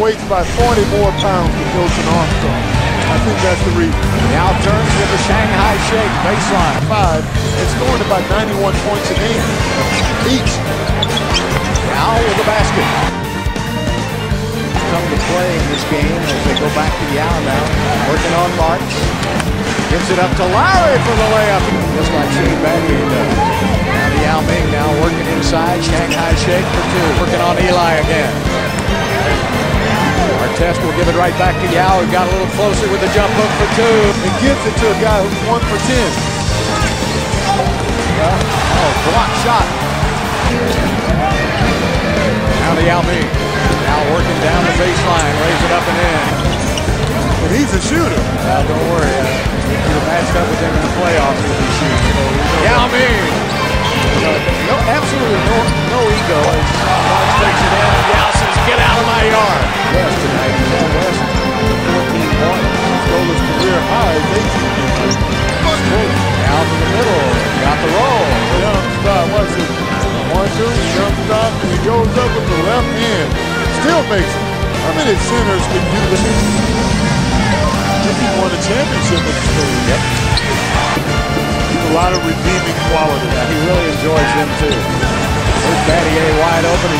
weights by 40 more pounds than Hilton Armstrong. I think that's the reason. Now turns with the Shanghai Shake baseline. Five and scoring about 91 points a game each. Now with the basket. Come to play in this game as they go back to Yao now. Working on Marks. Gives it up to Lowry for the layup. Just like Shane Battier does. Now to Yao Ming now working inside. Shanghai Shake for two. Working on Ely again. Artest will give it right back to Yao. He got a little closer with the jump hook for two. And gives it to a guy who's one for 10. Oh, block shot. Now to Yao Ming. Now working down the baseline. Raise it up and in. But he's a shooter. Well, don't worry. Uh, if you're matched up with him in the playoffs, he'll be shooting. Yao Ming. No, absolutely no, no ego jump and he goes up with the left hand. Still makes it. How many centers can do this? He won a championship with the Spurs. Yep. He's a lot of redeeming quality. Yeah, he really enjoys them too.